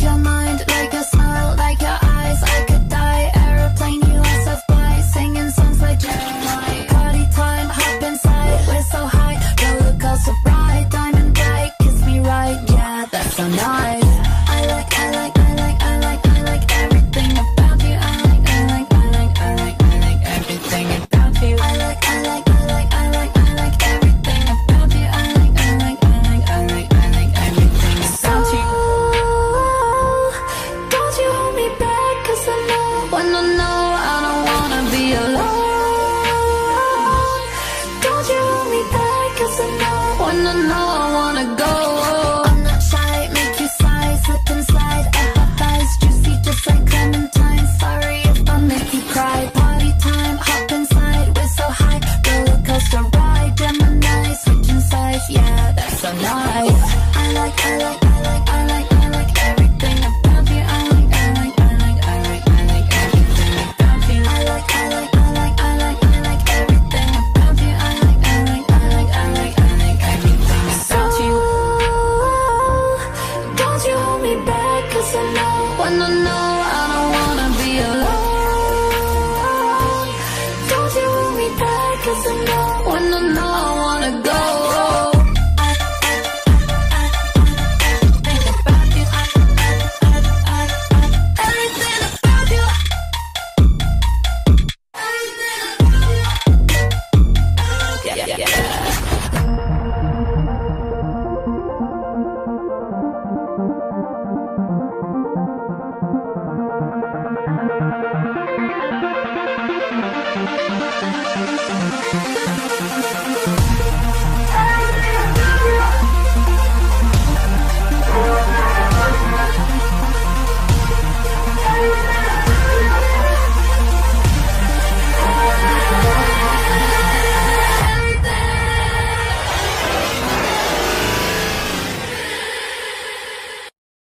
Your mind, Thank you.